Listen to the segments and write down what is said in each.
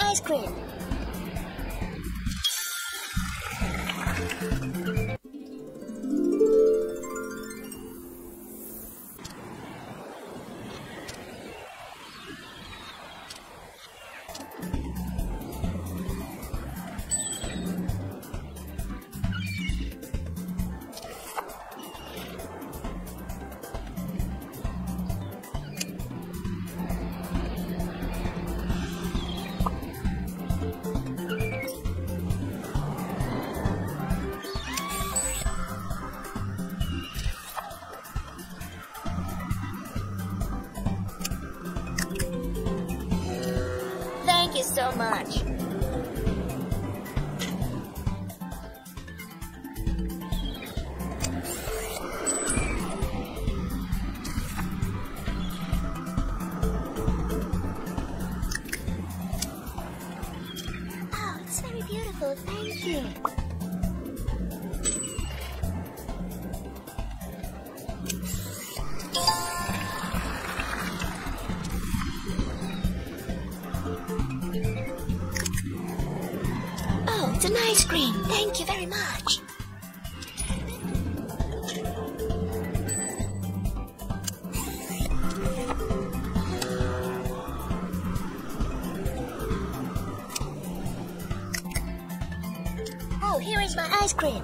ice cream. Thank you so much. It's an ice cream. Thank you very much. Oh, here is my ice cream.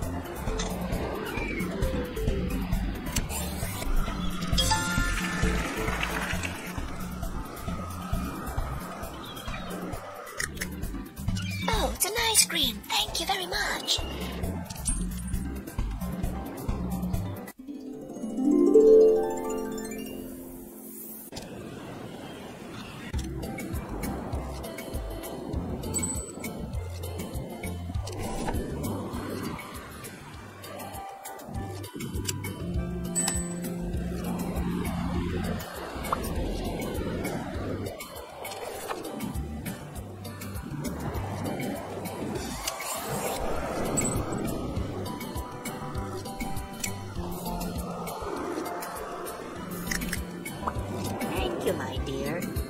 You,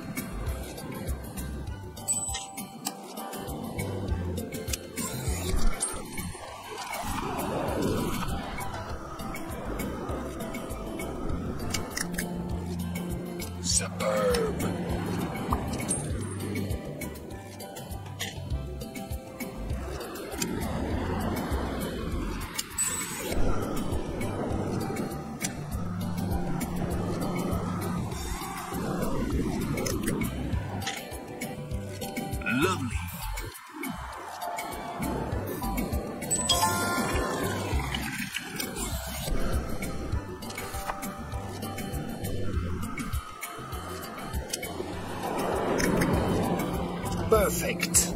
Perfect.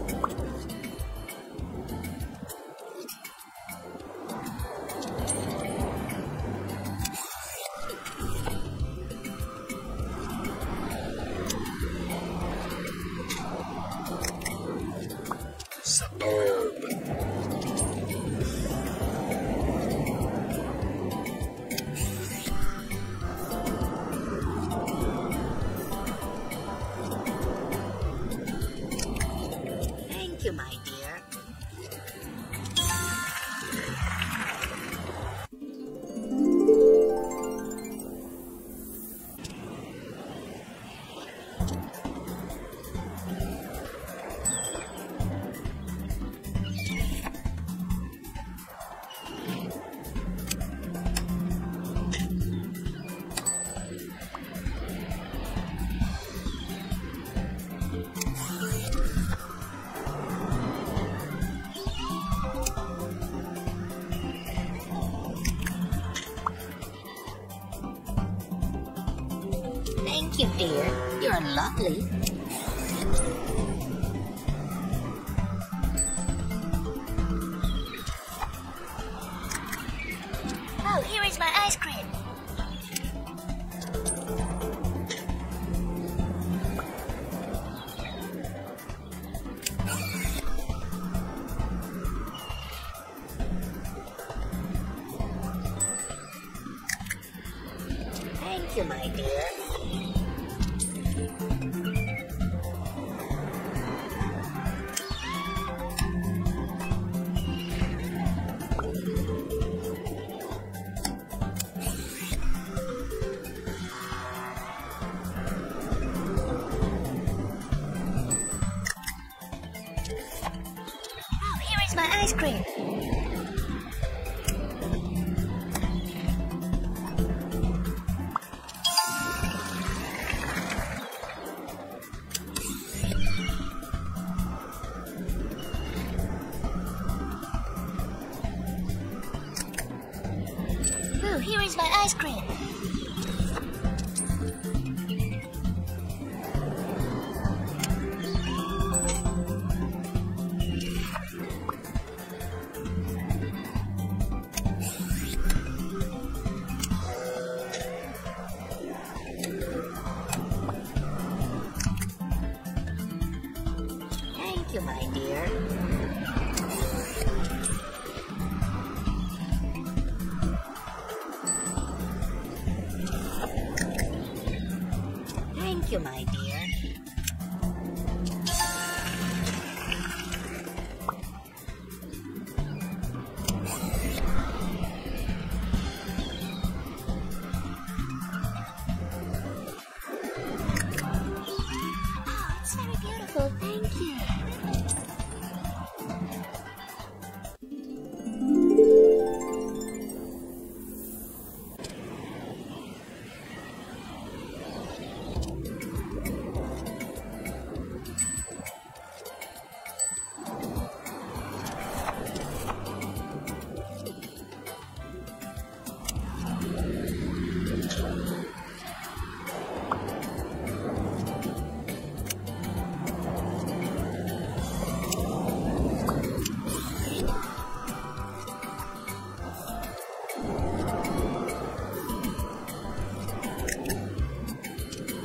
Dear. You're lovely. Oh, here is my ice cream. Thank you, my dear. you, my dear.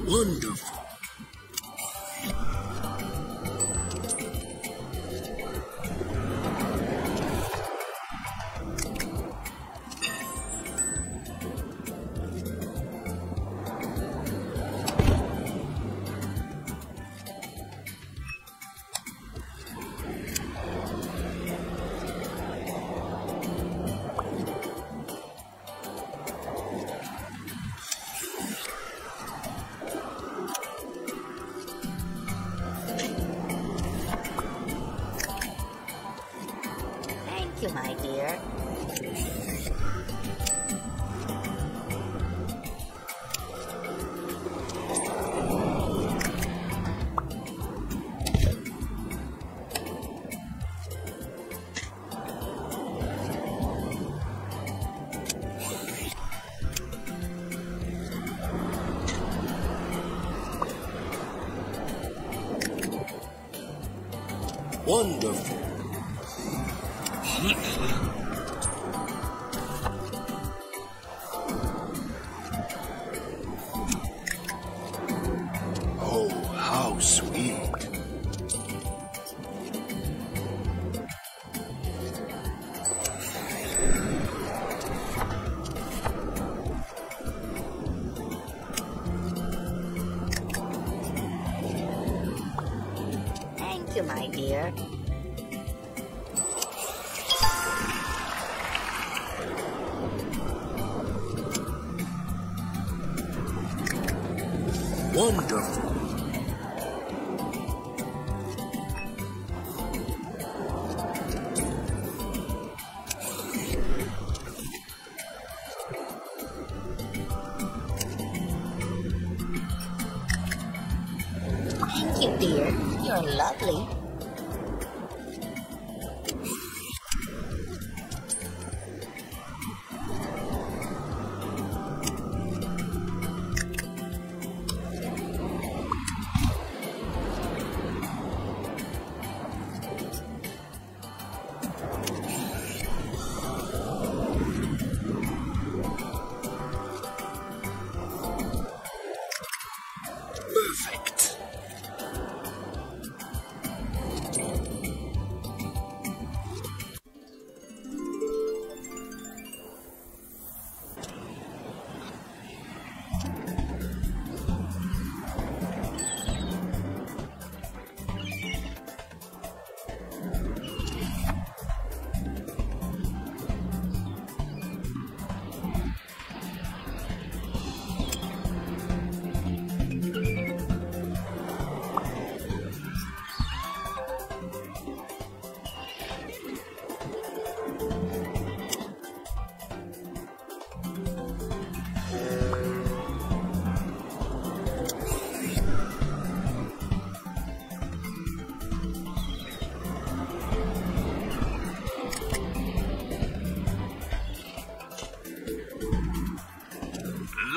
wonderful. Thank you, my dear. Wonderful. ハハハハ! Wonderful.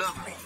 love me.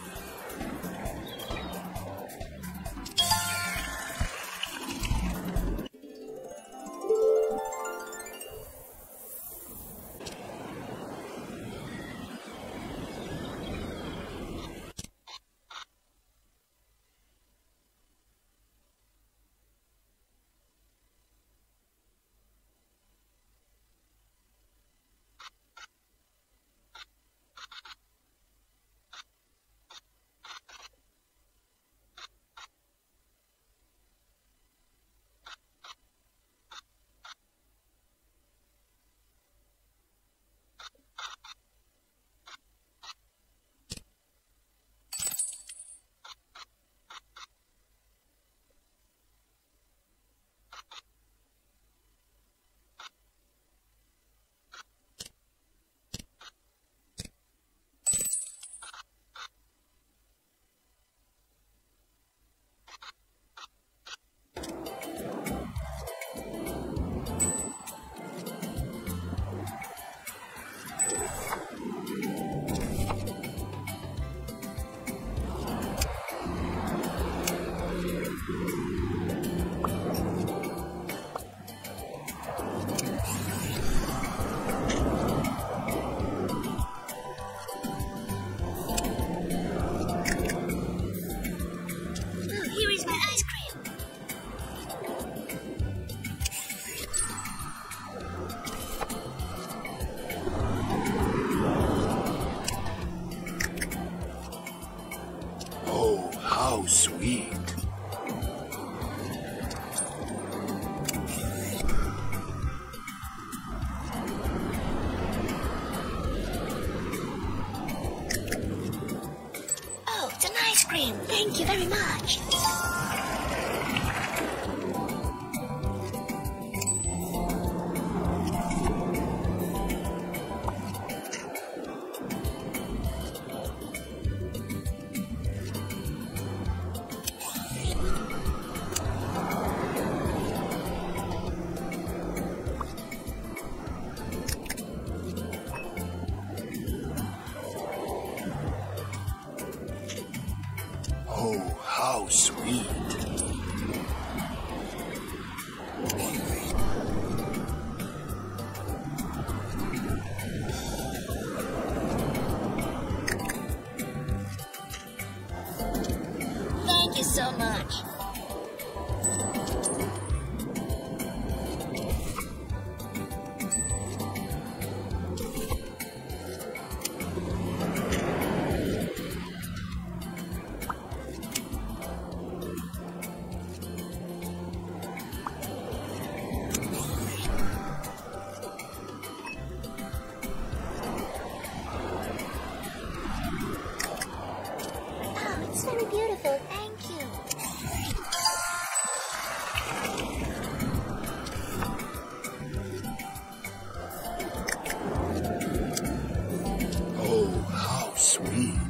Sweet.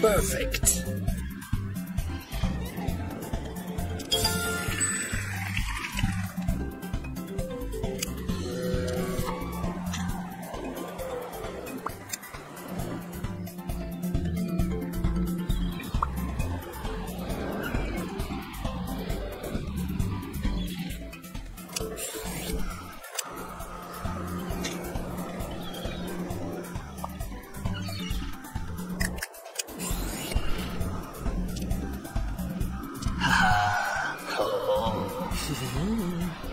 Perfect. Oh.